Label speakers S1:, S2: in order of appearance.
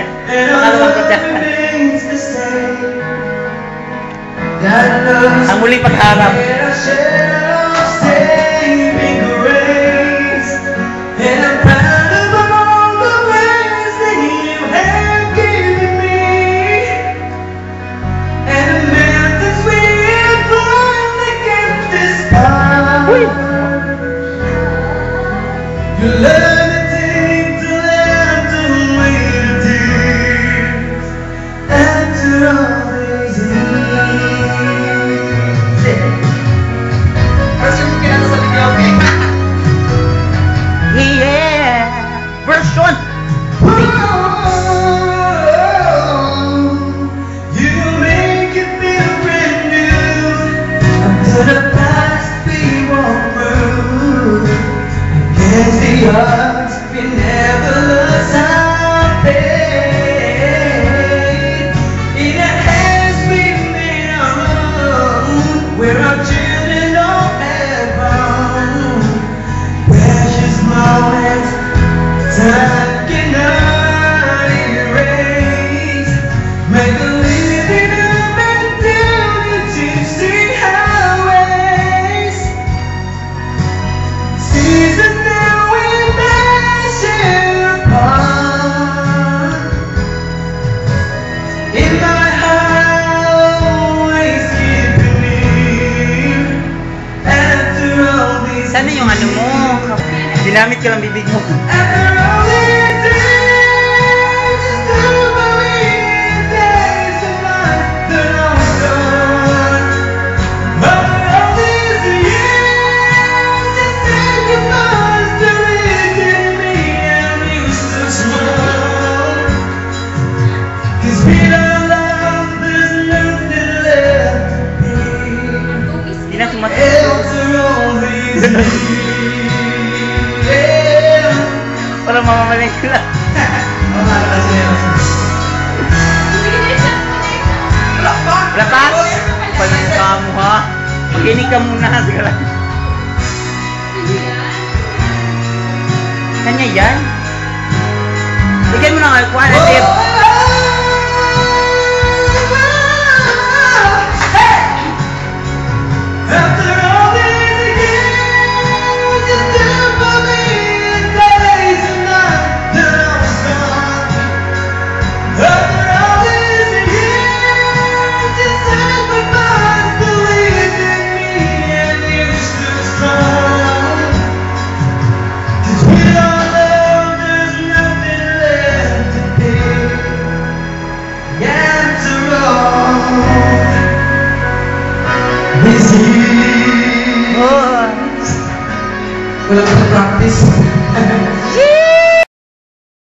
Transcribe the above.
S1: রাখবেন
S2: ভালোভাবে দেখবেন আঙুলি পাখা আরাম You love Não. na yung ano mo.
S1: Dinamit ka lang bibig mo.
S3: Ina, tumatakbo.
S1: Para mamamaling sila.
S2: Mamamaling sila. Wala pa? Wala pa?
S3: Panangka
S1: mo ha? Makinig ka muna. Sige lang. Kanya yan? Bigyan mo na nga. Kuha na tip.
S2: We'll have practice.